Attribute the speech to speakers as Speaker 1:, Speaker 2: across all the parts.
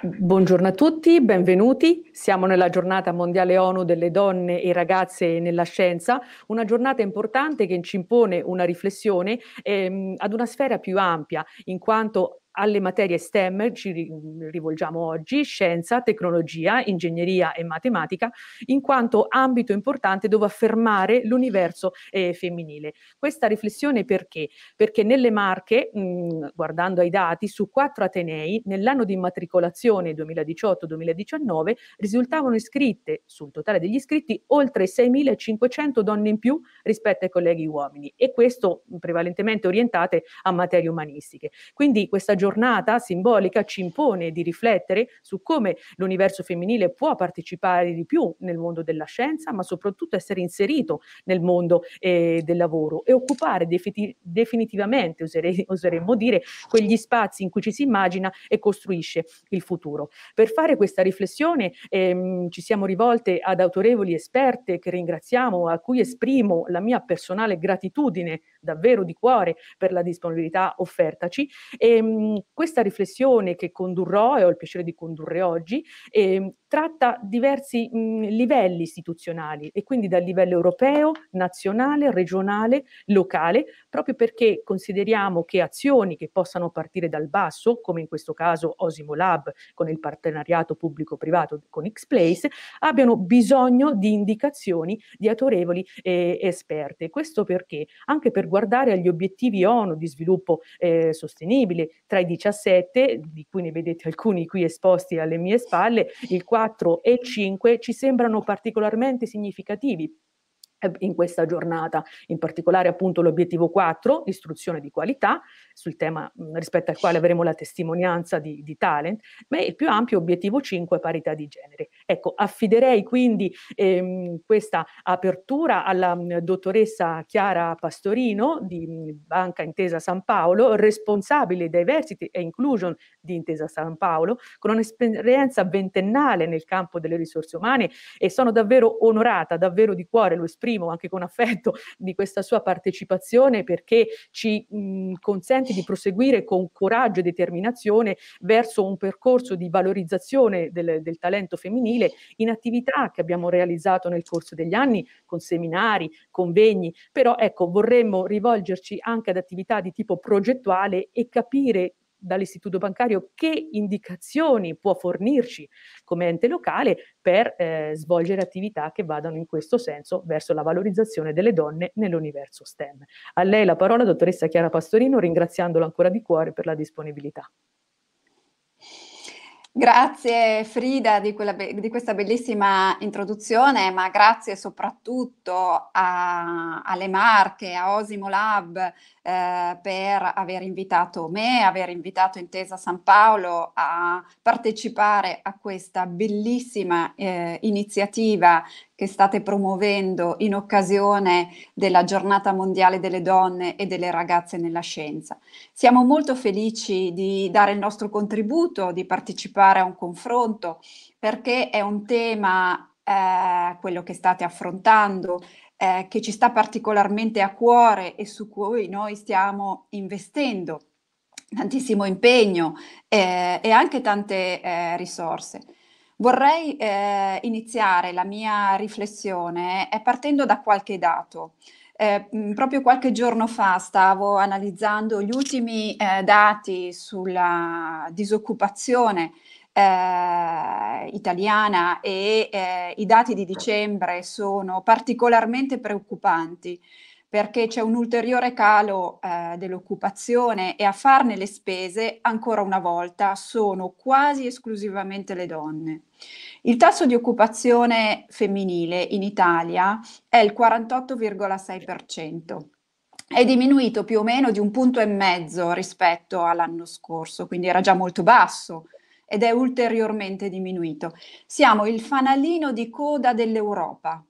Speaker 1: Buongiorno a tutti, benvenuti. Siamo nella giornata mondiale ONU delle donne e ragazze nella scienza, una giornata importante che ci impone una riflessione ehm, ad una sfera più ampia, in quanto alle materie STEM ci rivolgiamo oggi, scienza, tecnologia, ingegneria e matematica, in quanto ambito importante dove affermare l'universo eh, femminile. Questa riflessione perché? Perché nelle Marche, mh, guardando ai dati, su quattro Atenei, nell'anno di immatricolazione 2018-2019 risultavano iscritte, sul totale degli iscritti, oltre 6.500 donne in più rispetto ai colleghi uomini e questo prevalentemente orientate a materie umanistiche. Quindi questa giornata giornata simbolica ci impone di riflettere su come l'universo femminile può partecipare di più nel mondo della scienza, ma soprattutto essere inserito nel mondo eh, del lavoro e occupare defini- definitivamente, oserei, oseremmo dire, quegli spazi in cui ci si immagina e costruisce il futuro. Per fare questa riflessione ehm, ci siamo rivolte ad autorevoli esperte che ringraziamo, a cui esprimo la mia personale gratitudine davvero di cuore per la disponibilità offertaci. E, ehm, questa riflessione che condurrò e ho il piacere di condurre oggi eh, tratta diversi mh, livelli istituzionali e quindi dal livello europeo, nazionale, regionale, locale, proprio perché consideriamo che azioni che possano partire dal basso, come in questo caso Osimo Lab con il partenariato pubblico-privato con Xplace, abbiano bisogno di indicazioni di autorevoli eh, esperte. Questo perché? Anche per guardare agli obiettivi ONU di sviluppo eh, sostenibile tra i 17, di cui ne vedete alcuni qui esposti alle mie spalle, il 4 e 5 ci sembrano particolarmente significativi eh, in questa giornata, in particolare appunto l'obiettivo 4, istruzione di qualità, sul tema mh, rispetto al quale avremo la testimonianza di, di, talent, ma il più ampio obiettivo 5, parità di genere. Ecco, affiderei quindi ehm, questa apertura alla mh, dottoressa Chiara Pastorino di mh, Banca Intesa San Paolo, responsabile diversity e inclusion di Intesa San Paolo, con un'esperienza ventennale nel campo delle risorse umane e sono davvero onorata, davvero di cuore, lo esprimo anche con affetto di questa sua partecipazione perché ci mh, consente di proseguire con coraggio e determinazione verso un percorso di valorizzazione del, del talento femminile in attività che abbiamo realizzato nel corso degli anni con seminari, convegni, però ecco vorremmo rivolgerci anche ad attività di tipo progettuale e capire dall'istituto bancario che indicazioni può fornirci come ente locale per eh, svolgere attività che vadano in questo senso verso la valorizzazione delle donne nell'universo STEM. A lei la parola, dottoressa Chiara Pastorino, ringraziandola ancora di cuore per la disponibilità.
Speaker 2: Grazie Frida di, di, questa bellissima introduzione, ma grazie soprattutto a, alle Marche, a Osimo Lab eh, per aver invitato me, aver invitato Intesa San Paolo a partecipare a questa bellissima eh, iniziativa che state promuovendo in occasione della giornata mondiale delle donne e delle ragazze nella scienza. Siamo molto felici di dare il nostro contributo, di partecipare a un confronto, perché è un tema, eh, quello che state affrontando, eh, che ci sta particolarmente a cuore e su cui noi stiamo investendo tantissimo impegno eh, e anche tante eh, risorse. Vorrei eh, iniziare la mia riflessione eh, partendo da qualche dato. Eh, proprio qualche giorno fa stavo analizzando gli ultimi eh, dati sulla disoccupazione eh, italiana e eh, i dati di dicembre sono particolarmente preoccupanti perché c'è un ulteriore calo eh, dell'occupazione e a farne le spese, ancora una volta, sono quasi esclusivamente le donne. Il tasso di occupazione femminile in Italia è il 48,6%. È diminuito più o meno di un punto e mezzo rispetto all'anno scorso, quindi era già molto basso ed è ulteriormente diminuito. Siamo il fanalino di coda dell'Europa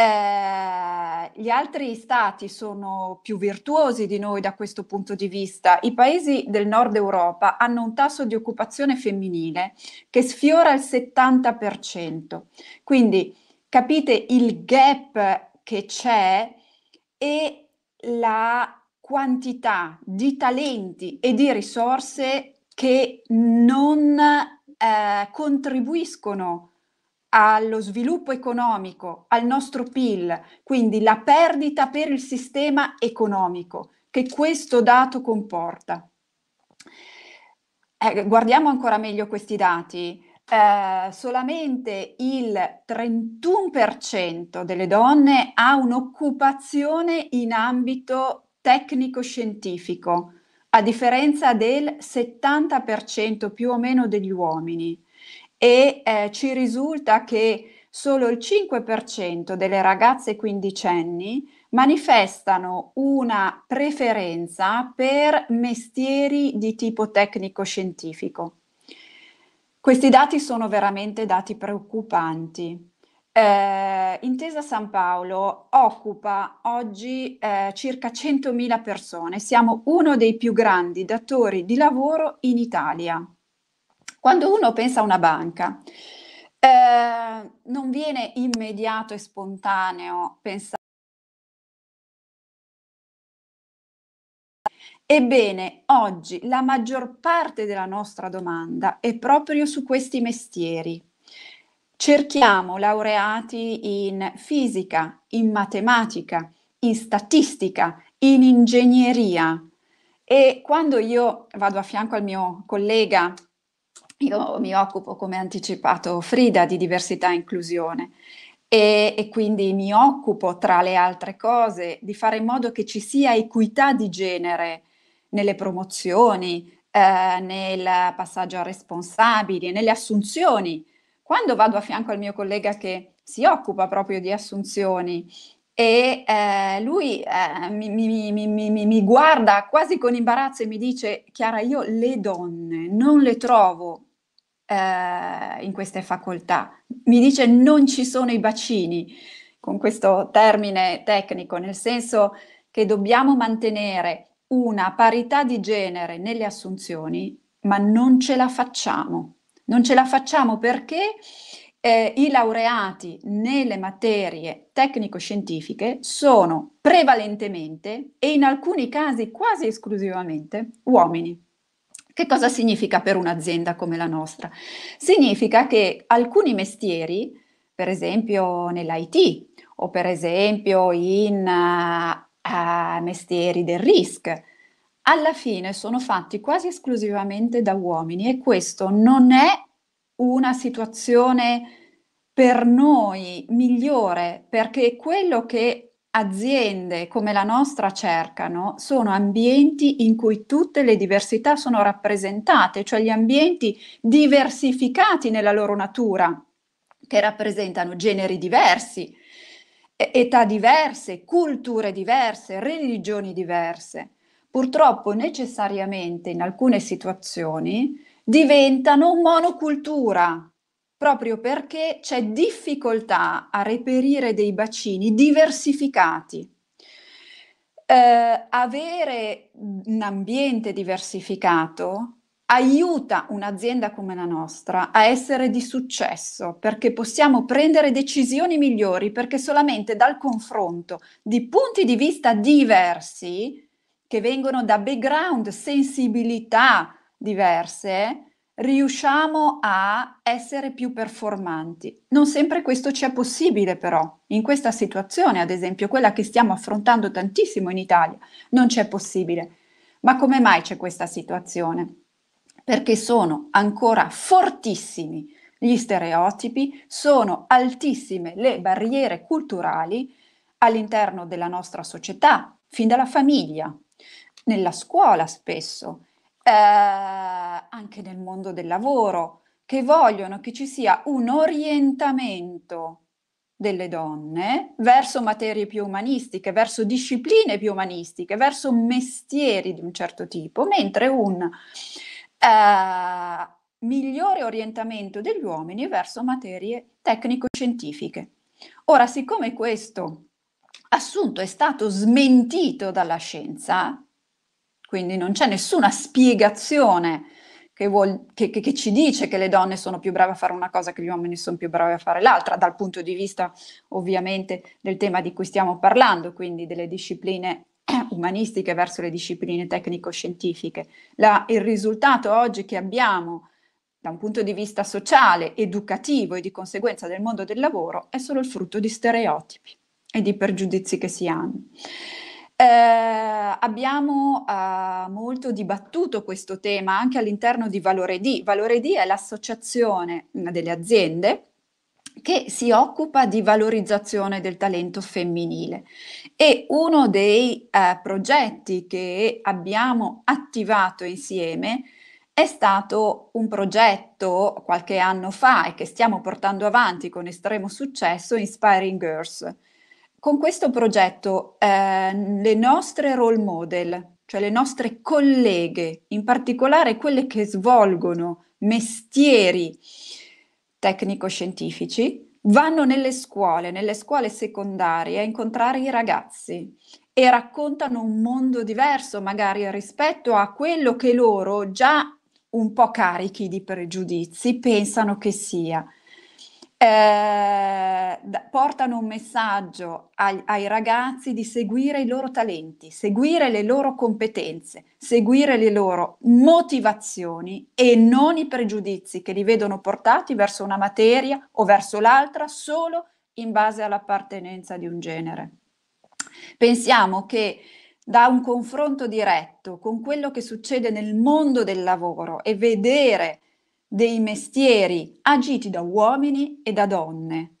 Speaker 2: eh, gli altri stati sono più virtuosi di noi da questo punto di vista. I paesi del nord Europa hanno un tasso di occupazione femminile che sfiora il 70%. Quindi capite il gap che c'è e la quantità di talenti e di risorse che non eh, contribuiscono allo sviluppo economico, al nostro PIL, quindi la perdita per il sistema economico che questo dato comporta. Eh, guardiamo ancora meglio questi dati. Eh, solamente il 31% delle donne ha un'occupazione in ambito tecnico-scientifico, a differenza del 70% più o meno degli uomini e eh, ci risulta che solo il 5% delle ragazze quindicenni manifestano una preferenza per mestieri di tipo tecnico-scientifico. Questi dati sono veramente dati preoccupanti. Eh, Intesa San Paolo occupa oggi eh, circa 100.000 persone, siamo uno dei più grandi datori di lavoro in Italia. Quando uno pensa a una banca, eh, non viene immediato e spontaneo pensare Ebbene, oggi la maggior parte della nostra domanda è proprio su questi mestieri. Cerchiamo laureati in fisica, in matematica, in statistica, in ingegneria e quando io vado a fianco al mio collega io mi occupo, come anticipato Frida, di diversità e inclusione e, e, quindi mi occupo, tra le altre cose, di fare in modo che ci sia equità di genere nelle promozioni, eh, nel passaggio a responsabili, nelle assunzioni. Quando vado a fianco al mio collega che si occupa proprio di assunzioni e eh, lui eh, mi, mi, mi, mi, guarda quasi con imbarazzo e mi dice, Chiara, io le donne non le trovo eh, in queste facoltà. Mi dice non ci sono i bacini, con questo termine tecnico, nel senso che dobbiamo mantenere una parità di genere nelle assunzioni, ma non ce la facciamo. Non ce la facciamo perché eh, i laureati nelle materie tecnico-scientifiche sono prevalentemente e in alcuni casi quasi esclusivamente uomini. Che cosa significa per un'azienda come la nostra? Significa che alcuni mestieri, per esempio nell'IT o per esempio in uh, uh, mestieri del risk, alla fine sono fatti quasi esclusivamente da uomini e questo non è una situazione per noi migliore perché quello che aziende come la nostra cercano sono ambienti in cui tutte le diversità sono rappresentate, cioè gli ambienti diversificati nella loro natura, che rappresentano generi diversi, età diverse, culture diverse, religioni diverse. Purtroppo necessariamente in alcune situazioni diventano monocultura, proprio perché c'è difficoltà a reperire dei bacini diversificati. Eh, avere un ambiente diversificato aiuta un'azienda come la nostra a essere di successo perché possiamo prendere decisioni migliori perché solamente dal confronto di punti di vista diversi che vengono da background, sensibilità diverse, riusciamo a essere più performanti. Non sempre questo ci è possibile però. In questa situazione, ad esempio, quella che stiamo affrontando tantissimo in Italia, non c'è possibile. Ma come mai c'è questa situazione? Perché sono ancora fortissimi gli stereotipi, sono altissime le barriere culturali all'interno della nostra società, fin dalla famiglia, nella scuola spesso, eh, anche nel mondo del lavoro, che vogliono che ci sia un orientamento delle donne verso materie più umanistiche, verso discipline più umanistiche, verso mestieri di un certo tipo, mentre un eh, migliore orientamento degli uomini verso materie tecnico-scientifiche. Ora, siccome questo assunto è stato smentito dalla scienza, quindi non c'è nessuna spiegazione che, vuol, che, che, che, ci dice che le donne sono più brave a fare una cosa che gli uomini sono più bravi a fare l'altra, dal punto di vista ovviamente del tema di cui stiamo parlando, quindi delle discipline umanistiche verso le discipline tecnico-scientifiche. Il risultato oggi che abbiamo da un punto di vista sociale, educativo e di conseguenza del mondo del lavoro è solo il frutto di stereotipi e di pregiudizi che si hanno. Eh, abbiamo eh, molto dibattuto questo tema anche all'interno di Valore D. Valore D è l'associazione delle aziende che si occupa di valorizzazione del talento femminile e uno dei eh, progetti che abbiamo attivato insieme è stato un progetto qualche anno fa e che stiamo portando avanti con estremo successo, Inspiring Girls. Con questo progetto eh, le nostre role model, cioè le nostre colleghe, in particolare quelle che svolgono mestieri tecnico-scientifici, vanno nelle scuole, nelle scuole secondarie a incontrare i ragazzi e raccontano un mondo diverso magari rispetto a quello che loro già un po' carichi di pregiudizi pensano che sia eh, portano un messaggio ai, ai, ragazzi di seguire i loro talenti, seguire le loro competenze, seguire le loro motivazioni e non i pregiudizi che li vedono portati verso una materia o verso l'altra solo in base all'appartenenza di un genere. Pensiamo che da un confronto diretto con quello che succede nel mondo del lavoro e vedere dei mestieri agiti da uomini e da donne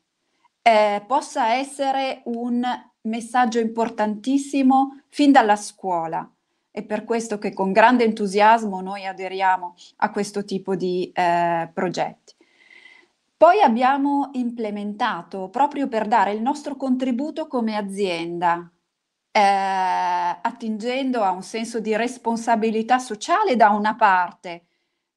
Speaker 2: eh, possa essere un messaggio importantissimo fin dalla scuola. È per questo che con grande entusiasmo noi aderiamo a questo tipo di eh, progetti. Poi abbiamo implementato, proprio per dare il nostro contributo come azienda, eh, attingendo a un senso di responsabilità sociale da una parte,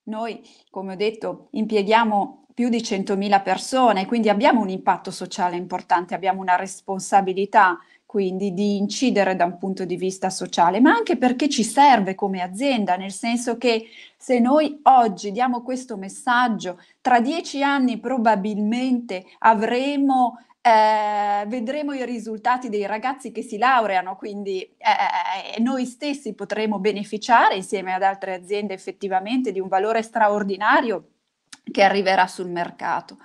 Speaker 2: noi, come ho detto, impieghiamo più di 100.000 persone, quindi abbiamo un impatto sociale importante, abbiamo una responsabilità quindi di incidere da un punto di vista sociale, ma anche perché ci serve come azienda, nel senso che se noi oggi diamo questo messaggio, tra dieci anni probabilmente avremo eh, vedremo i risultati dei ragazzi che si laureano, quindi eh, eh, noi stessi potremo beneficiare insieme ad altre aziende effettivamente di un valore straordinario che arriverà sul mercato.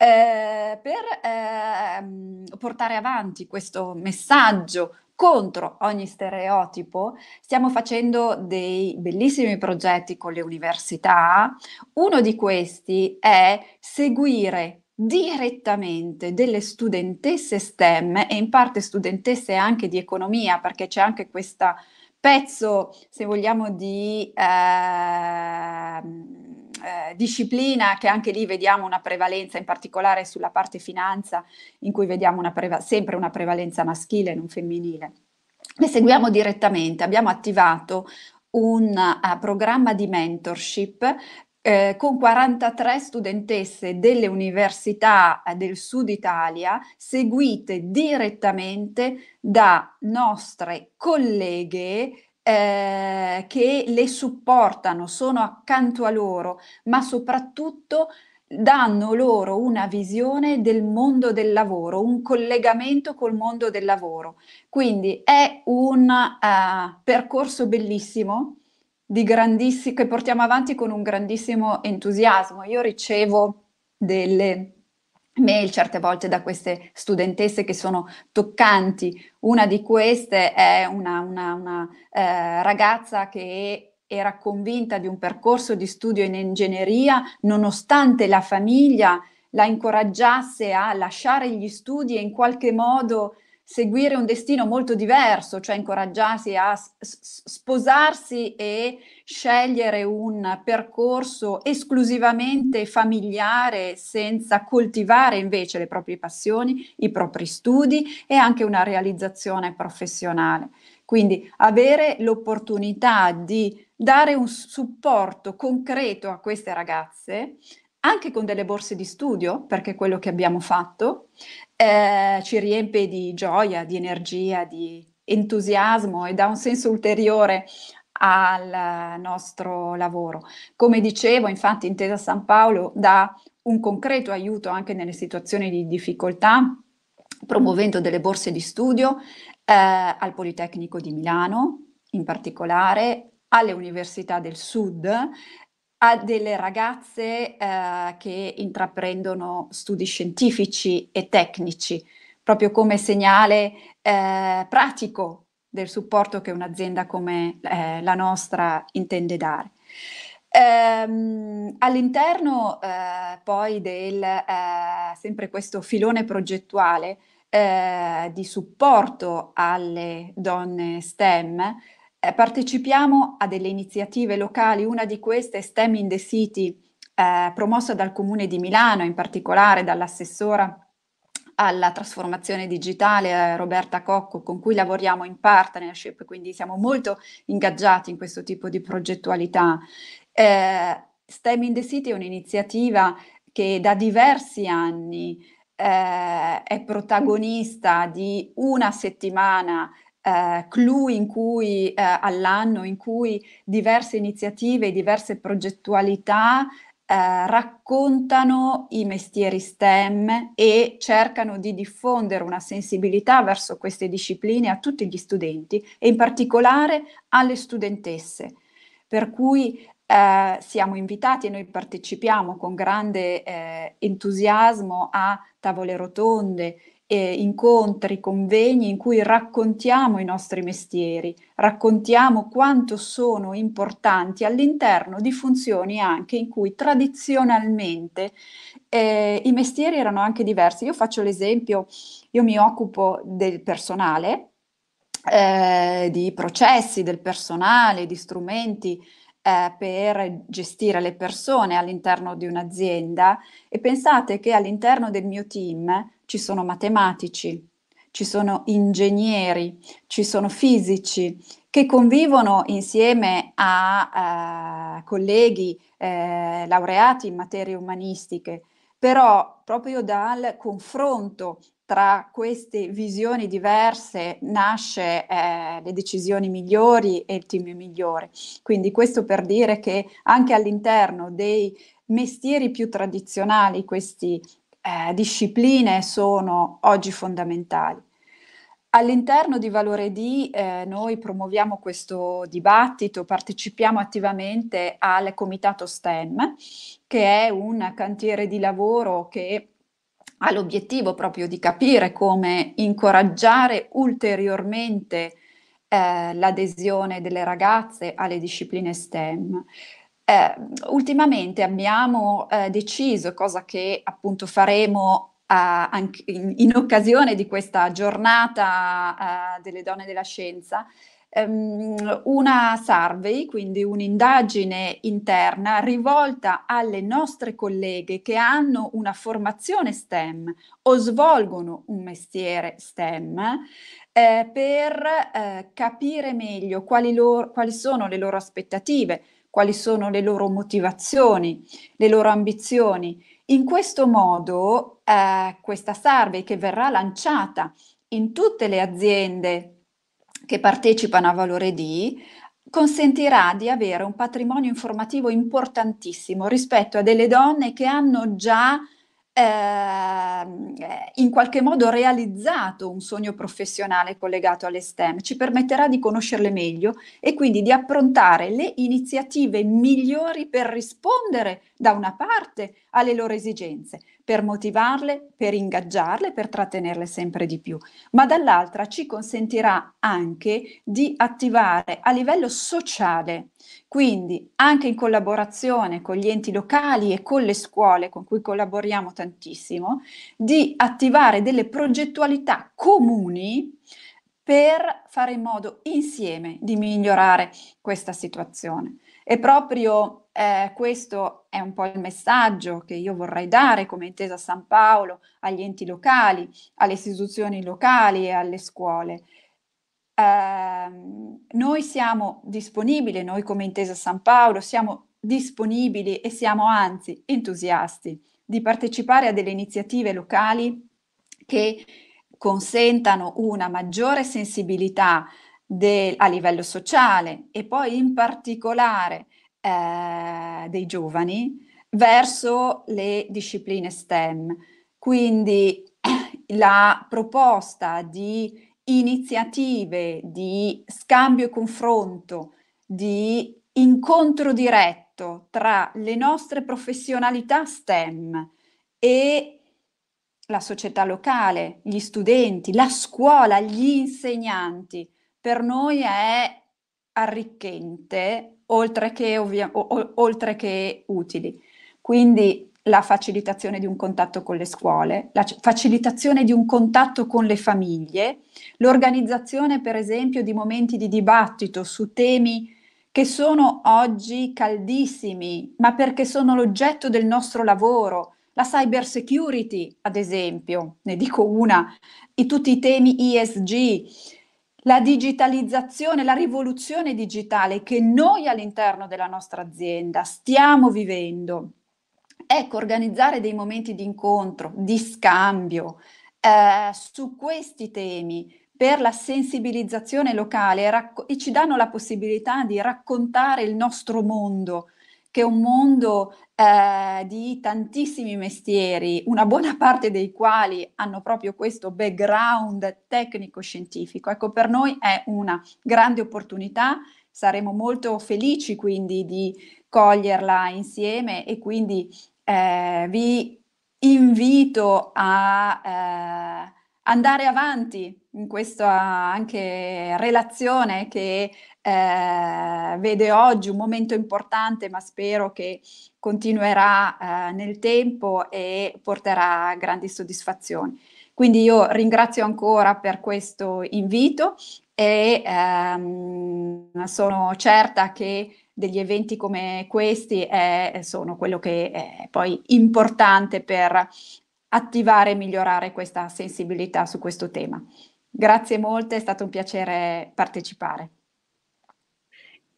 Speaker 2: Eh, per ehm, portare avanti questo messaggio contro ogni stereotipo, stiamo facendo dei bellissimi progetti con le università. Uno di questi è seguire direttamente delle studentesse STEM e in parte studentesse anche di economia, perché c'è anche questo pezzo, se vogliamo, di eh, eh, disciplina che anche lì vediamo una prevalenza, in particolare sulla parte finanza, in cui vediamo una sempre una prevalenza maschile e non femminile. Le seguiamo direttamente, abbiamo attivato un uh, programma di mentorship eh, con 43 studentesse delle università eh, del sud Italia, seguite direttamente da nostre colleghe eh, che le supportano, sono accanto a loro, ma soprattutto danno loro una visione del mondo del lavoro, un collegamento col mondo del lavoro. Quindi è un uh, percorso bellissimo che portiamo avanti con un grandissimo entusiasmo. Io ricevo delle mail certe volte da queste studentesse che sono toccanti. Una di queste è una, una, una eh, ragazza che era convinta di un percorso di studio in ingegneria, nonostante la famiglia la incoraggiasse a lasciare gli studi e in qualche modo seguire un destino molto diverso, cioè incoraggiarsi a sposarsi e scegliere un percorso esclusivamente familiare senza coltivare invece le proprie passioni, i propri studi e anche una realizzazione professionale. Quindi avere l'opportunità di dare un supporto concreto a queste ragazze anche con delle borse di studio, perché quello che abbiamo fatto, eh, ci riempie di gioia, di energia, di entusiasmo e dà un senso ulteriore al nostro lavoro. Come dicevo, infatti, Intesa San Paolo dà un concreto aiuto anche nelle situazioni di difficoltà, promuovendo delle borse di studio eh, al Politecnico di Milano in particolare, alle università del sud, a delle ragazze eh, che intraprendono studi scientifici e tecnici, proprio come segnale eh, pratico del supporto che un'azienda come eh, la nostra intende dare. Ehm, all'interno eh, poi del eh, sempre questo filone progettuale eh, di supporto alle donne STEM, eh, partecipiamo a delle iniziative locali, una di queste è STEM in the City, eh, promossa dal Comune di Milano, in particolare dall'assessora alla trasformazione digitale eh, Roberta Cocco, con cui lavoriamo in partnership, quindi siamo molto ingaggiati in questo tipo di progettualità. Eh, STEM in the City è un'iniziativa che da diversi anni eh, è protagonista di una settimana eh, clou in cui eh, all'anno in cui diverse iniziative, diverse progettualità eh, raccontano i mestieri STEM e cercano di diffondere una sensibilità verso queste discipline a tutti gli studenti e in particolare alle studentesse. Per cui eh, siamo invitati e noi partecipiamo con grande eh, entusiasmo a tavole rotonde, eh, incontri, convegni in cui raccontiamo i nostri mestieri, raccontiamo quanto sono importanti all'interno di funzioni anche in cui tradizionalmente eh, i mestieri erano anche diversi. Io faccio l'esempio, io mi occupo del personale, eh, di processi del personale, di strumenti eh, per gestire le persone all'interno di un'azienda. E pensate che all'interno del mio team ci sono matematici, ci sono ingegneri, ci sono fisici che convivono insieme a eh, colleghi eh, laureati in materie umanistiche, però proprio dal confronto tra queste visioni diverse nasce eh, le decisioni migliori e il team migliore. Quindi questo per dire che anche all'interno dei mestieri più tradizionali queste eh, discipline sono oggi fondamentali. All'interno di Valore D eh, noi promuoviamo questo dibattito, partecipiamo attivamente al Comitato STEM, che è un cantiere di lavoro che ha l'obiettivo proprio di capire come incoraggiare ulteriormente eh, l'adesione delle ragazze alle discipline STEM. Eh, ultimamente abbiamo eh, deciso, cosa che appunto faremo anche in, in, occasione di questa giornata eh, delle donne della scienza, um, una survey, quindi un'indagine interna rivolta alle nostre colleghe che hanno una formazione STEM o svolgono un mestiere STEM eh, per eh, capire meglio quali, loro, quali sono le loro aspettative, quali sono le loro motivazioni, le loro ambizioni. In questo modo eh, questa survey che verrà lanciata in tutte le aziende che partecipano a Valore D consentirà di avere un patrimonio informativo importantissimo rispetto a delle donne che hanno già eh, in qualche modo realizzato un sogno professionale collegato alle STEM, ci permetterà di conoscerle meglio e quindi di approntare le iniziative migliori per rispondere da una parte alle loro esigenze, per motivarle, per ingaggiarle, per trattenerle sempre di più, ma dall'altra ci consentirà anche di attivare a livello sociale, quindi anche in collaborazione con gli enti locali e con le scuole con cui collaboriamo tantissimo, di attivare delle progettualità comuni per fare in modo insieme di migliorare questa situazione. E proprio eh, questo è un po' il messaggio che io vorrei dare come intesa San Paolo agli enti locali, alle istituzioni locali e alle scuole. Eh, noi siamo disponibili, noi come intesa San Paolo siamo disponibili e siamo anzi entusiasti di partecipare a delle iniziative locali che consentano una maggiore sensibilità del, a livello sociale e poi in particolare eh, dei giovani verso le discipline STEM. Quindi la proposta di iniziative di scambio e confronto, di incontro diretto tra le nostre professionalità STEM e la società locale, gli studenti, la scuola, gli insegnanti, per noi è arricchente oltre che, ovvia- o- oltre che utili. Quindi la facilitazione di un contatto con le scuole, la facilitazione di un contatto con le famiglie, l'organizzazione per esempio di momenti di dibattito su temi che sono oggi caldissimi, ma perché sono l'oggetto del nostro lavoro, la cyber security ad esempio, ne dico una, e tutti i temi ESG, la digitalizzazione, la rivoluzione digitale che noi all'interno della nostra azienda stiamo vivendo. Ecco, organizzare dei momenti di incontro, di scambio eh, su questi temi per la sensibilizzazione locale e, e ci danno la possibilità di raccontare il nostro mondo, che è un mondo eh, di tantissimi mestieri, una buona parte dei quali hanno proprio questo background tecnico-scientifico. Ecco, per noi è una grande opportunità, saremo molto felici quindi di coglierla insieme e quindi eh, vi invito a eh, andare avanti in questa anche relazione che eh, vede oggi un momento importante, ma spero che continuerà eh, nel tempo e porterà grandi soddisfazioni. Quindi io ringrazio ancora per questo invito e ehm, sono certa che degli eventi come questi è, sono quello che è poi importante per attivare e migliorare questa sensibilità su questo tema. Grazie molte, è stato un piacere partecipare.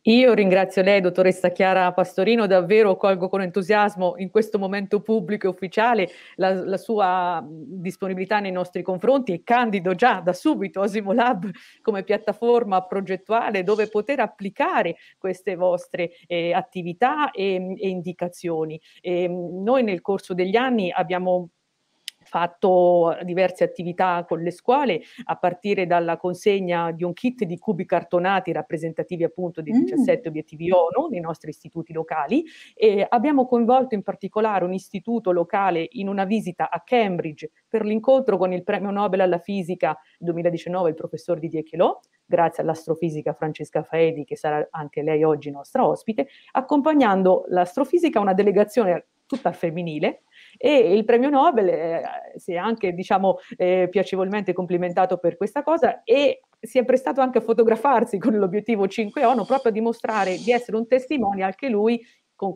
Speaker 1: Io ringrazio lei, dottoressa Chiara Pastorino, davvero colgo con entusiasmo in questo momento pubblico e ufficiale la, la sua disponibilità nei nostri confronti e candido già da subito Osimo Lab come piattaforma progettuale dove poter applicare queste vostre eh, attività e, e indicazioni. E, noi nel corso degli anni abbiamo fatto diverse attività con le scuole, a partire dalla consegna di un kit di cubi cartonati rappresentativi appunto di 17 mm. obiettivi ONU nei nostri istituti locali e abbiamo coinvolto in particolare un istituto locale in una visita a Cambridge per l'incontro con il premio Nobel alla fisica 2019, il professor Didier Queloz, grazie all'astrofisica Francesca Faedi, che sarà anche lei oggi nostra ospite, accompagnando l'astrofisica a una delegazione tutta femminile, e il premio Nobel eh, si è anche diciamo, eh, piacevolmente complimentato per questa cosa e si è prestato anche a fotografarsi con l'obiettivo 5 ONU proprio a dimostrare di essere un testimone anche lui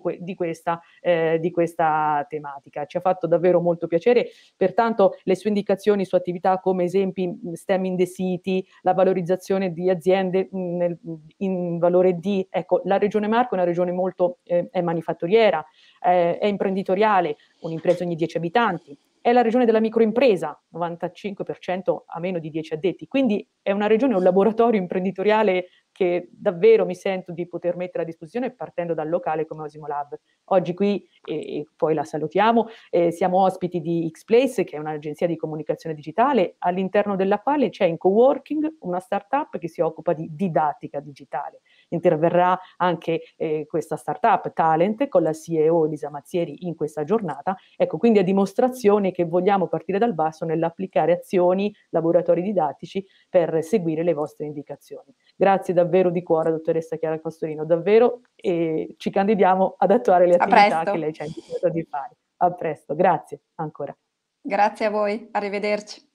Speaker 1: que- di, questa, eh, di, questa, tematica. Ci ha fatto davvero molto piacere, pertanto le sue indicazioni su attività come esempi STEM in the City, la valorizzazione di aziende nel, in valore D, ecco, la Regione Marco è una regione molto eh, è manifatturiera, eh, è imprenditoriale, un'impresa ogni 10 abitanti, è la regione della microimpresa, 95% a meno di 10 addetti, quindi è una regione, un laboratorio imprenditoriale che davvero mi sento di poter mettere a disposizione partendo dal locale come Osimo Lab. Oggi qui, e, poi la salutiamo, eh, siamo ospiti di Xplace, che è un'agenzia di comunicazione digitale, all'interno della quale c'è in coworking una startup che si occupa di didattica digitale. Interverrà anche eh, questa startup Talent con la CEO Elisa Mazzieri in questa giornata. Ecco, quindi a dimostrazione che vogliamo partire dal basso nell'applicare azioni, laboratori didattici per seguire le vostre indicazioni. Grazie davvero di cuore, dottoressa Chiara Pastorino, davvero e ci candidiamo ad attuare le attività che lei ci ha indicato di fare. A presto, grazie ancora.
Speaker 2: Grazie a voi, arrivederci.